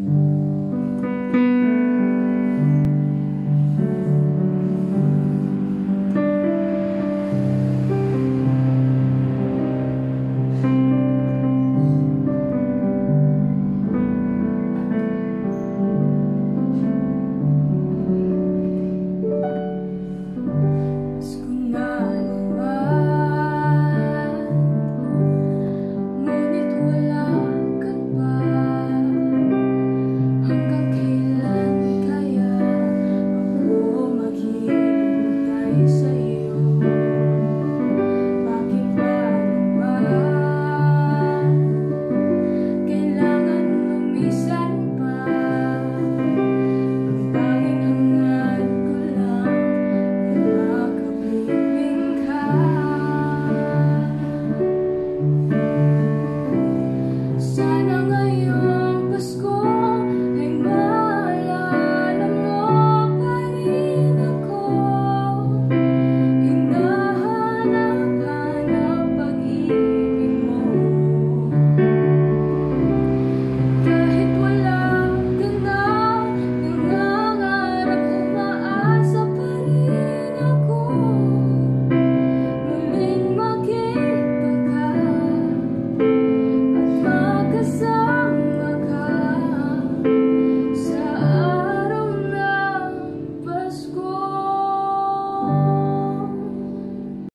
Mm-hmm.